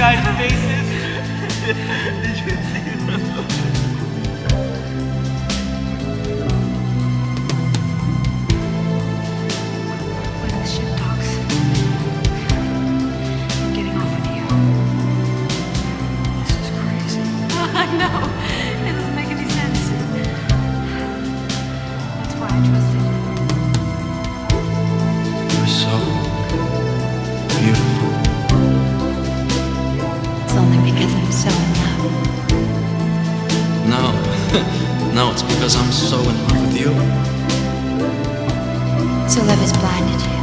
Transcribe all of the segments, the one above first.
guys' faces? Did you see them? When the ship docks, I'm getting off with you. This is crazy. I know. No, it's because I'm so in love with you. So love has blinded you.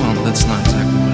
Well, that's not exactly